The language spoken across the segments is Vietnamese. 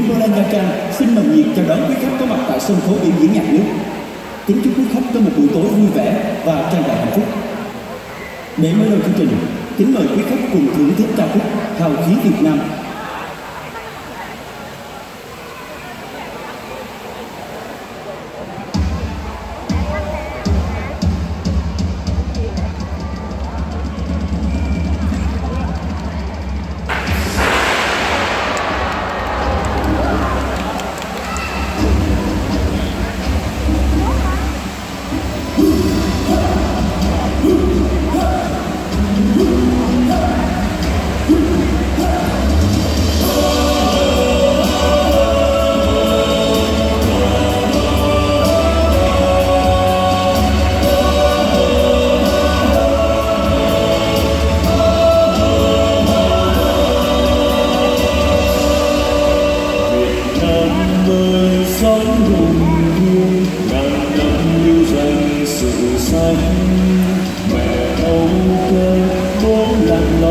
Nha Trang xin nồng nhiệt chào đón quý khách có mặt tại sân khấu biểu diễn nhạc nước. Kính chúc quý khách có một buổi tối vui vẻ và tràn đầy hạnh phúc. Để mở đầu chương trình, kính mời quý khách cùng thưởng thức ca khúc Hào khí Việt Nam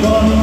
torno